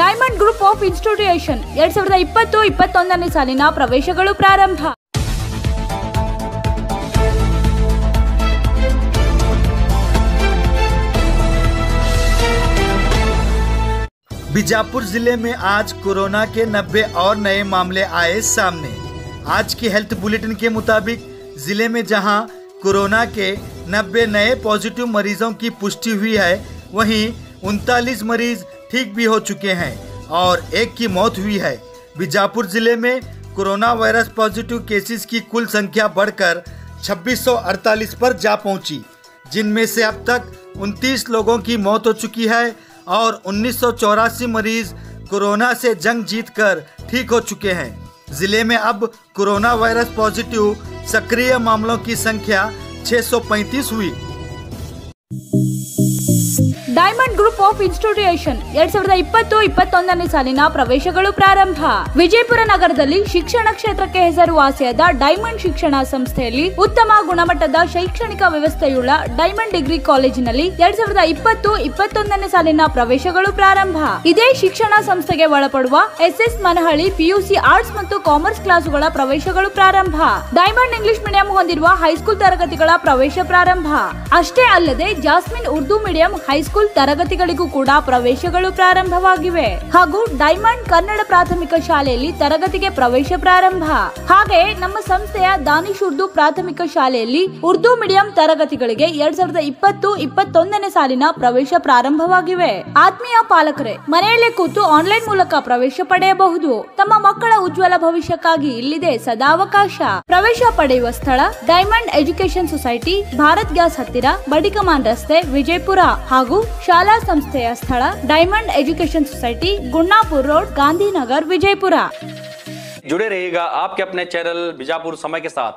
Diamond group of institution ಎರಡ್ ಸಾವಿರದ ಇಪ್ಪತ್ತು ಇಪ್ಪತ್ತೊಂದನೇ ಸಾಲಿನ ಪ್ರವೇಶಗಳು ಪ್ರಾರಂಭ बीजापुर जिले में आज कोरोना के 90 और नए मामले आए सामने आज की हेल्थ बुलेटिन के मुताबिक जिले में जहां कोरोना के 90 नए पॉजिटिव मरीजों की पुष्टि हुई है वहीं उनतालीस मरीज़ ठीक भी हो चुके हैं और एक की मौत हुई है। बीजापुर ज़िले में कोरोना वायरस पॉजिटिव केसेस की कुल संख्या बढ़कर 2648 पर जा पहुँची, जिनमें से अब तक 29 लोगों की मौत हो चुकी है और उन्नीस सौ चौरासी मरीज़ कोरोना से जंग जीतकर ठीक हो चुके हैं। ज़िले में अब कोरोना वायरस पॉजिटिव सक्रिय मामलों की संख्या 635 हुई। ಡೈಮಂಡ್ ಗ್ರೂಪ್ ಆಫ್ ಇನ್ಸ್ಟಿಟ್ಯೂಷನ್ ಎರಡ್ ಸಾವಿರದ ಇಪ್ಪತ್ತು, ಇಪ್ಪತ್ತೊಂದನೇ ಸಾಲಿನ ಪ್ರವೇಶಗಳು ಪ್ರಾರಂಭ. ವಿಜಯಪುರ ನಗರದಲ್ಲಿ ಶಿಕ್ಷಣ ಕ್ಷೇತ್ರಕ್ಕೆ ಹೆಸರುವಾಸಿಯಾದ ಡೈಮಂಡ್ ಶಿಕ್ಷಣ ಸಂಸ್ಥೆಯಲ್ಲಿ ಉತ್ತಮ ಗುಣಮಟ್ಟದ ಶೈಕ್ಷಣಿಕ ವ್ಯವಸ್ಥೆಯುಳ್ಳ ಡೈಮಂಡ್ ಡಿಗ್ರಿ ಕಾಲೇಜಿನಲ್ಲಿ ಎರಡ್ ಸಾವಿರದ ಇಪ್ಪತ್ತು, ಇಪ್ಪತ್ತೊಂದನೇ ಸಾಲಿನ ಪ್ರವೇಶಗಳು ಪ್ರಾರಂಭ. ಇದೇ ಶಿಕ್ಷಣ ಸಂಸ್ಥೆಗೆ ಒಳಪಡುವ ಎಸ್ಎಸ್ ಮನಹಳ್ಳಿ ಪಿಯುಸಿ ಆರ್ಟ್ಸ್ ಮತ್ತು ಕಾಮರ್ಸ್ ಕ್ಲಾಸುಗಳ ಪ್ರವೇಶಗಳು ಪ್ರಾರಂಭ. ಡೈಮಂಡ್ ಇಂಗ್ಲಿಷ್ ಮೀಡಿಯಂ ಹೊಂದಿರುವ ಹೈಸ್ಕೂಲ್ ತರಗತಿಗಳ ಪ್ರವೇಶ ಪ್ರಾರಂಭ. ಅಷ್ಟೇ ಅಲ್ಲದೆ Jasmine Urdu medium high school ತರಗತಿಗಳಿಗೂ ಕೂಡ ಪ್ರವೇಶಗಳು ಪ್ರಾರಂಭವಾಗಿವೆ. ಹಾಗೂ ಡೈಮಂಡ್ ಕನ್ನಡ ಪ್ರಾಥಮಿಕ ಶಾಲೆಯಲ್ಲಿ ತರಗತಿಗೆ ಪ್ರವೇಶ ಪ್ರಾರಂಭ. ಹಾಗೆ ನಮ್ಮ ಸಂಸ್ಥೆಯ ದಾನಿಶ್ ಉರ್ದು ಪ್ರಾಥಮಿಕ ಶಾಲೆಯಲ್ಲಿ ಉರ್ದು ಮೀಡಿಯಂ ತರಗತಿಗಳಿಗೆ ಎರಡ್ ಸಾವಿರದ ಇಪ್ಪತ್ತು, ಇಪ್ಪತ್ತೊಂದನೇ ಸಾಲಿನ ಪ್ರವೇಶ ಪ್ರಾರಂಭವಾಗಿವೆ. ಆತ್ಮೀಯ ಪಾಲಕರೇ, ಮನೆಯಲ್ಲೇ ಕೂತು ಆನ್ಲೈನ್ ಮೂಲಕ ಪ್ರವೇಶ ಪಡೆಯಬಹುದು. ತಮ್ಮ ಮಕ್ಕಳ ಉಜ್ವಲ ಭವಿಷ್ಯಕ್ಕಾಗಿ ಇಲ್ಲಿದೆ ಸದಾವಕಾಶ ಪ್ರವೇಶ ಪಡೆಯುವ ಸ್ಥಳ Diamond Education Society, Bharat Gas ಹತ್ತಿರ ಬಡಿಕಮಾನ್ ರಸ್ತೆ, ವಿಜಯಪುರ ಹಾಗೂ ಶಾಲಾ ಸಂಸ್ಥೆಯ ಸ್ಥಳ diamond education society Gunnapur road Gandhinagar Vijayapura जुड़े रहिएगा आपके अपने चैनल बीजापुर समय के साथ